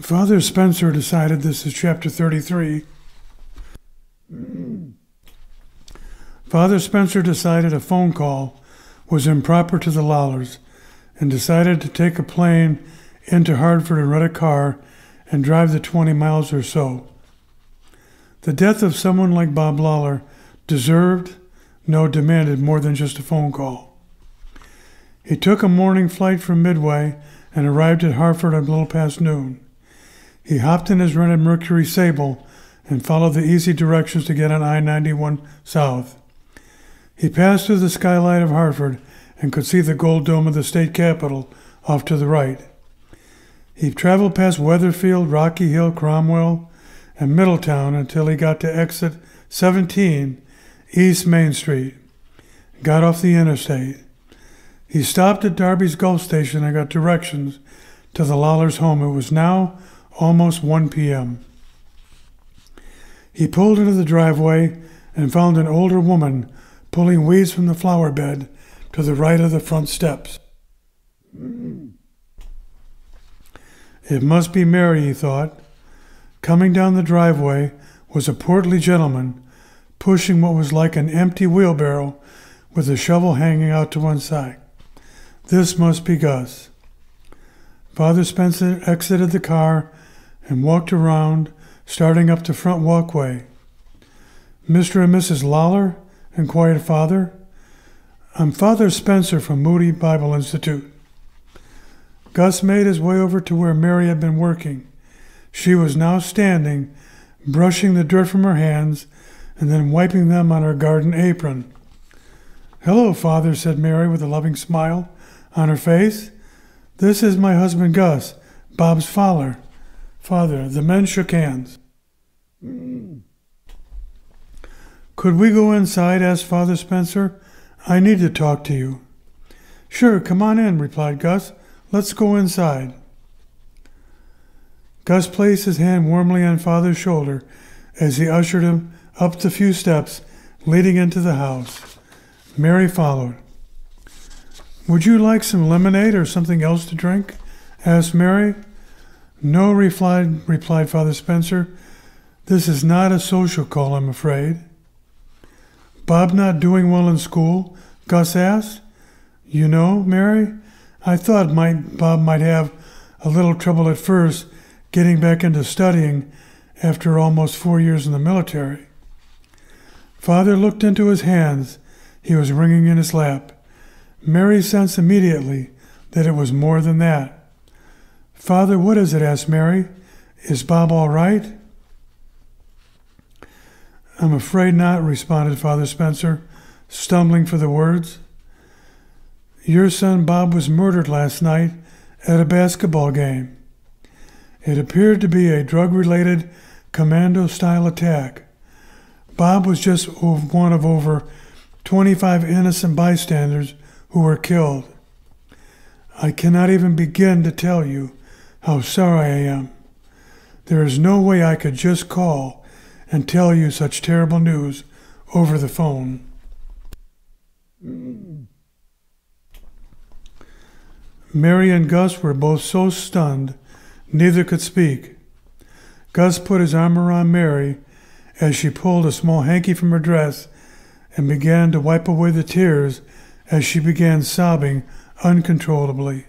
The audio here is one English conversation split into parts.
Father Spencer decided this is chapter 33. Father Spencer decided a phone call was improper to the Lollars and decided to take a plane into Hartford and rent a car and drive the 20 miles or so. The death of someone like Bob Lollar deserved, no, demanded more than just a phone call. He took a morning flight from Midway and arrived at Hartford at a little past noon. He hopped in his rented Mercury Sable and followed the easy directions to get on I 91 south. He passed through the skylight of Hartford and could see the gold dome of the state capitol off to the right. He traveled past Wethersfield, Rocky Hill, Cromwell, and Middletown until he got to exit 17 East Main Street. Got off the interstate. He stopped at Darby's Gulf Station and got directions to the Lollars' home. It was now almost 1 p.m. He pulled into the driveway and found an older woman pulling weeds from the flower bed to the right of the front steps. It must be Mary, he thought. Coming down the driveway was a portly gentleman pushing what was like an empty wheelbarrow with a shovel hanging out to one side. This must be Gus. Father Spencer exited the car and walked around, starting up the front walkway. Mr. and Mrs. Lollar? inquired Father. I'm Father Spencer from Moody Bible Institute. Gus made his way over to where Mary had been working. She was now standing, brushing the dirt from her hands and then wiping them on her garden apron. Hello, Father, said Mary with a loving smile on her face. This is my husband Gus, Bob's father. Father, the men shook hands. Could we go inside? asked Father Spencer. I need to talk to you. Sure, come on in, replied Gus. Let's go inside. Gus placed his hand warmly on Father's shoulder as he ushered him up the few steps leading into the house. Mary followed. Would you like some lemonade or something else to drink? asked Mary. No, replied, replied Father Spencer. This is not a social call, I'm afraid. Bob not doing well in school? Gus asked. You know, Mary, I thought might, Bob might have a little trouble at first getting back into studying after almost four years in the military. Father looked into his hands. He was wringing in his lap. Mary sensed immediately that it was more than that. Father, what is it? asked Mary. Is Bob all right? I'm afraid not, responded Father Spencer, stumbling for the words. Your son Bob was murdered last night at a basketball game. It appeared to be a drug related commando style attack. Bob was just one of over 25 innocent bystanders who were killed. I cannot even begin to tell you how sorry I am. There is no way I could just call and tell you such terrible news over the phone. Mary and Gus were both so stunned, neither could speak. Gus put his arm around Mary as she pulled a small hanky from her dress and began to wipe away the tears as she began sobbing uncontrollably.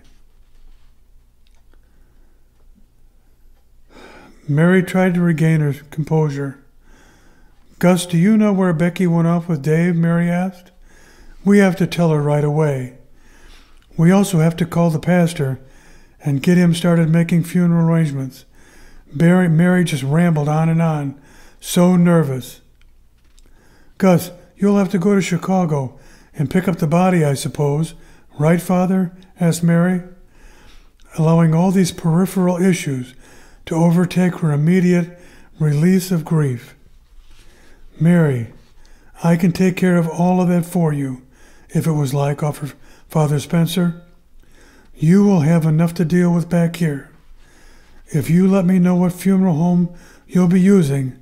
Mary tried to regain her composure. Gus, do you know where Becky went off with Dave? Mary asked. We have to tell her right away. We also have to call the pastor and get him started making funeral arrangements. Mary, Mary just rambled on and on, so nervous. Gus, you'll have to go to Chicago and pick up the body, I suppose. Right, Father? asked Mary, allowing all these peripheral issues to overtake her immediate release of grief. Mary, I can take care of all of that for you, if it was like, offered Father Spencer. You will have enough to deal with back here. If you let me know what funeral home you'll be using,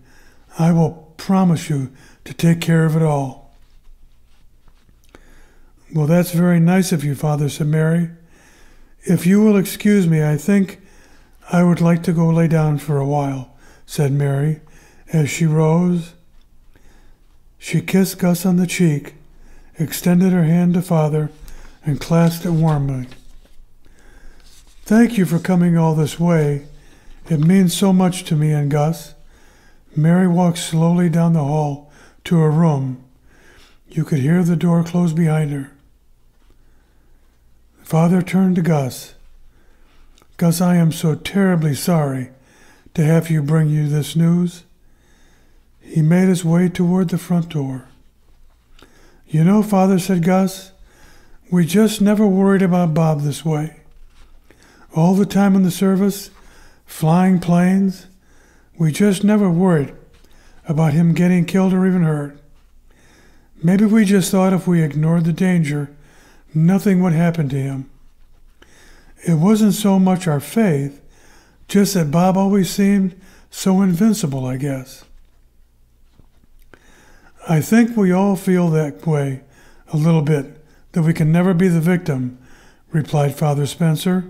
I will promise you to take care of it all. Well, that's very nice of you, Father, said Mary. If you will excuse me, I think I would like to go lay down for a while, said Mary as she rose. She kissed Gus on the cheek, extended her hand to Father, and clasped it warmly. Thank you for coming all this way. It means so much to me and Gus. Mary walked slowly down the hall to her room. You could hear the door close behind her. Father turned to Gus. Gus, I am so terribly sorry to have you bring you this news. He made his way toward the front door. You know, Father, said Gus, we just never worried about Bob this way. All the time in the service, flying planes, we just never worried about him getting killed or even hurt. Maybe we just thought if we ignored the danger, nothing would happen to him. It wasn't so much our faith, just that Bob always seemed so invincible, I guess. I think we all feel that way a little bit, that we can never be the victim, replied Father Spencer.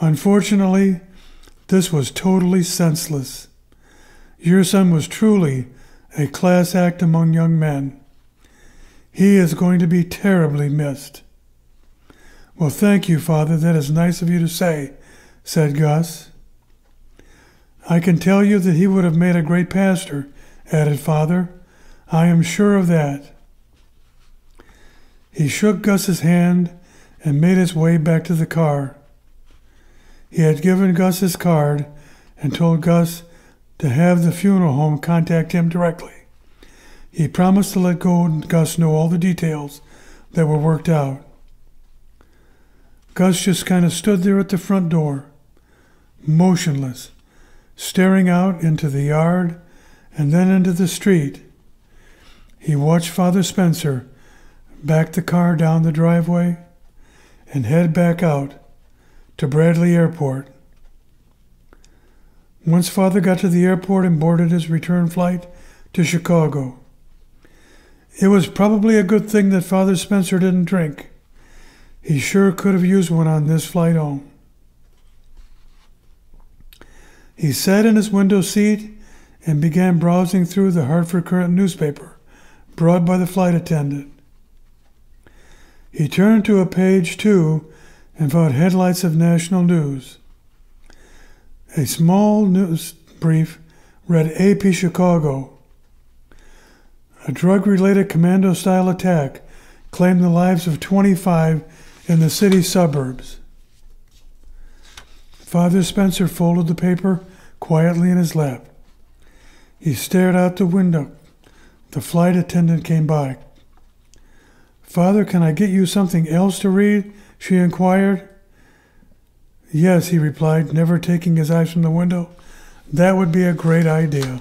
Unfortunately, this was totally senseless. Your son was truly a class act among young men. He is going to be terribly missed. Well, thank you, Father. That is nice of you to say, said Gus. I can tell you that he would have made a great pastor, added Father. I am sure of that. He shook Gus's hand and made his way back to the car. He had given Gus his card and told Gus to have the funeral home contact him directly. He promised to let Gus know all the details that were worked out. Gus just kind of stood there at the front door, motionless, staring out into the yard and then into the street. He watched Father Spencer back the car down the driveway and head back out to Bradley Airport. Once Father got to the airport and boarded his return flight to Chicago, it was probably a good thing that Father Spencer didn't drink. He sure could have used one on this flight home. He sat in his window seat and began browsing through the Hartford Courant newspaper brought by the flight attendant. He turned to a page two and found headlights of national news. A small news brief read AP Chicago. A drug related commando style attack claimed the lives of 25 in the city suburbs. Father Spencer folded the paper quietly in his lap. He stared out the window. The flight attendant came by. Father, can I get you something else to read? she inquired. Yes, he replied, never taking his eyes from the window. That would be a great idea.